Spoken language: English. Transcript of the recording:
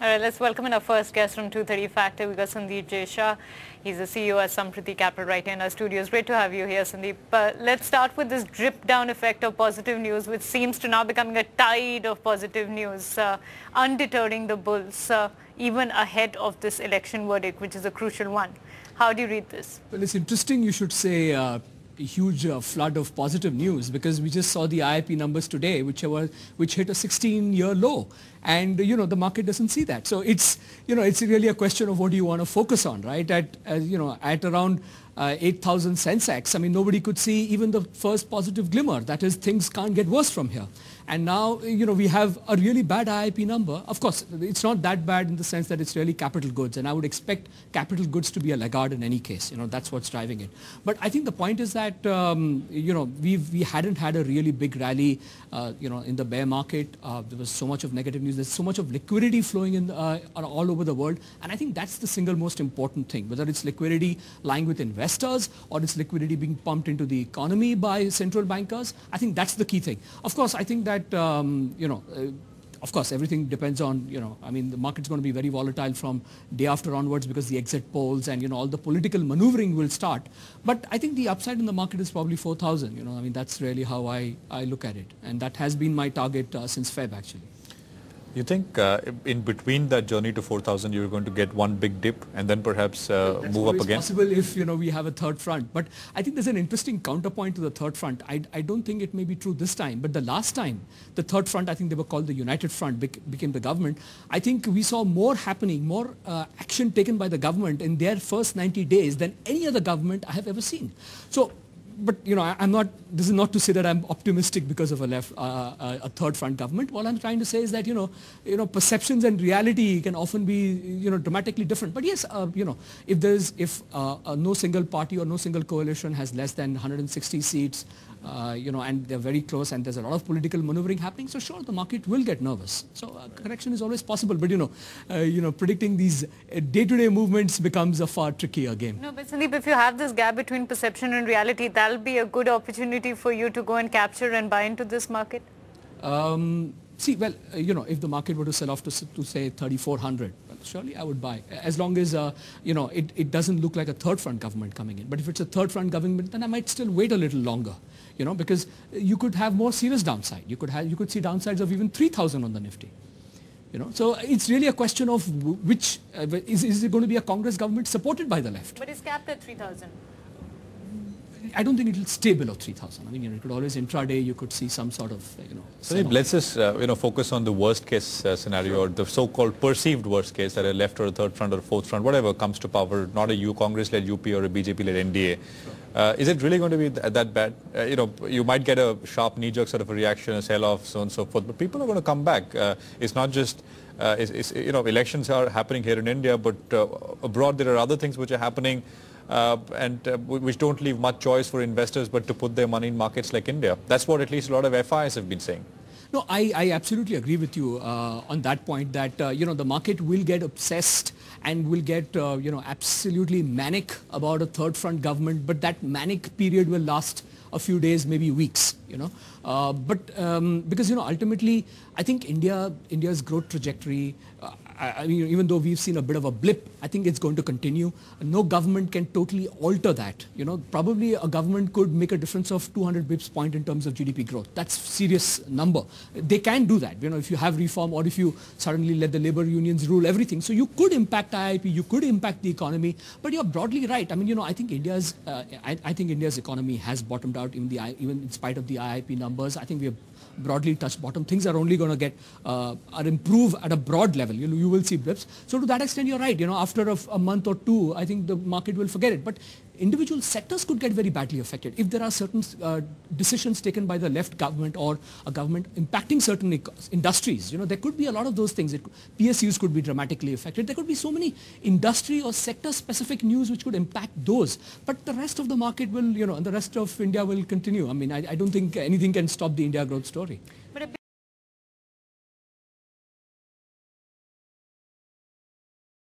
All right, let's welcome in our first guest from 230 Factor. We've got Sandeep J. Shah. He's the CEO at Sampriti Capital right here in our studios. Great to have you here, Sandeep. Uh, let's start with this drip down effect of positive news, which seems to now becoming a tide of positive news, uh, undeterring the bulls, uh, even ahead of this election verdict, which is a crucial one. How do you read this? Well, it's interesting you should say uh, a huge uh, flood of positive news because we just saw the IIP numbers today, which were which hit a 16-year low, and you know the market doesn't see that. So it's you know it's really a question of what do you want to focus on, right? At you know at around uh, 8,000 Sensex, I mean nobody could see even the first positive glimmer. That is, things can't get worse from here. And now, you know, we have a really bad IIP number. Of course, it's not that bad in the sense that it's really capital goods. And I would expect capital goods to be a laggard in any case. You know, that's what's driving it. But I think the point is that, um, you know, we we hadn't had a really big rally, uh, you know, in the bear market. Uh, there was so much of negative news. There's so much of liquidity flowing in uh, all over the world. And I think that's the single most important thing, whether it's liquidity lying with investors or it's liquidity being pumped into the economy by central bankers. I think that's the key thing. Of course, I think that that, um, you know, uh, of course, everything depends on, you know, I mean, the market's going to be very volatile from day after onwards because the exit polls and, you know, all the political maneuvering will start. But I think the upside in the market is probably 4,000, you know, I mean, that's really how I, I look at it. And that has been my target uh, since Feb, actually. You think uh, in between that journey to 4,000, you're going to get one big dip and then perhaps uh, move up again? possible if, you know, we have a third front. But I think there's an interesting counterpoint to the third front. I, I don't think it may be true this time, but the last time, the third front, I think they were called the United Front, bec became the government. I think we saw more happening, more uh, action taken by the government in their first 90 days than any other government I have ever seen. So but you know, I, am not. This is not to say that I'm optimistic because of a left, uh, uh, a third front government. What I'm trying to say is that you know, you know, perceptions and reality can often be you know dramatically different. But yes, uh, you know, if there's if uh, no single party or no single coalition has less than 160 seats, uh, you know, and they're very close and there's a lot of political maneuvering happening. So sure, the market will get nervous. So uh, correction is always possible. But, you know, you know, predicting these day-to-day movements becomes a far trickier game. No, but Sandeep, if you have this gap between perception and reality, that'll be a good opportunity for you to go and capture and buy into this market? Um, see, well, uh, you know, if the market were to sell off to, to say 3,400, surely I would buy as long as uh, you know it, it doesn't look like a third front government coming in. But if it's a third front government, then I might still wait a little longer, you know, because you could have more serious downside. You could have you could see downsides of even 3,000 on the Nifty. You know, so it's really a question of which uh, is, is it going to be a Congress government supported by the left? But it's capped at 3,000. I don't think it will stay below 3,000. I mean, you know, it could always intraday, you could see some sort of, you know. So let's just, uh, you know, focus on the worst case uh, scenario sure. or the so-called perceived worst case that a left or a third front or a fourth front, whatever comes to power, not a U Congress-led UP or a BJP-led NDA. Uh, is it really going to be th that bad? Uh, you know, you might get a sharp knee-jerk sort of a reaction, a sell-off, so on and so forth, but people are going to come back. Uh, it's not just, uh, it's, it's, you know, elections are happening here in India, but abroad there are other things which are happening uh, and uh, which don't leave much choice for investors but to put their money in markets like India. That's what at least a lot of FIs have been saying. No, I, I absolutely agree with you uh, on that point that, uh, you know, the market will get obsessed and will get, uh, you know, absolutely manic about a third front government, but that manic period will last a few days, maybe weeks, you know. Uh, but um, because, you know, ultimately, I think India, India's growth trajectory, uh, I, I, mean, even though we've seen a bit of a blip, I think it's going to continue. No government can totally alter that. You know, probably a government could make a difference of 200 bips point in terms of GDP growth. That's serious number. They can do that. You know, if you have reform or if you suddenly let the labor unions rule everything. So you could impact IIP, you could impact the economy, but you're broadly right. I mean, you know, I think India's, uh, I, I, think India's economy has bottomed out even the, even in spite of the IIP numbers. I think we have broadly touched bottom. Things are only going to get uh, or improve at a broad level. You, you will see blips. So to that extent, you're right. You know, after a, a month or two, I think the market will forget it. But individual sectors could get very badly affected if there are certain uh, decisions taken by the left government or a government impacting certain industries. You know, there could be a lot of those things. PSUs could be dramatically affected. There could be so many industry or sector-specific news which could impact those. But the rest of the market will, you know, and the rest of India will continue. I mean, I, I don't think anything can stop the India growth story.